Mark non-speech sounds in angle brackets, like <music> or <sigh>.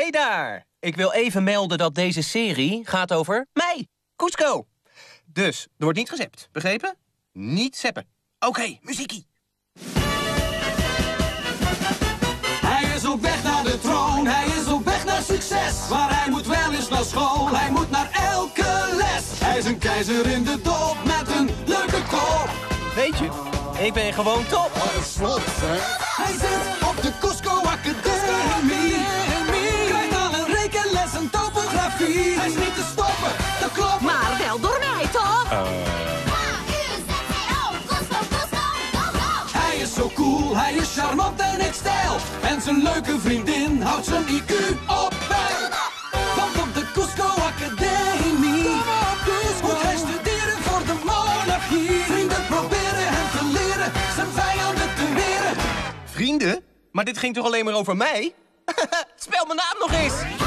Hey daar! Ik wil even melden dat deze serie gaat over mij, Cusco. Dus, er wordt niet gezept, begrepen? Niet zeppen. Oké, muziekie. Hij is op weg naar de troon, hij is op weg naar succes. Maar hij moet wel eens naar school, hij moet naar elke les. Hij is een keizer in de top met een leuke kop. Weet je, ik ben gewoon top. Hij zit op de Hij is zo cool, hij is charmant en ik stijl. En zijn leuke vriendin houdt zijn IQ op peil. Want op de Cusco Academie moet hij studeren voor de monarchie. Vrienden proberen hem te leren, zijn vijanden te weren. Vrienden? Maar dit ging toch alleen maar over mij? <laughs> Spel mijn naam nog eens!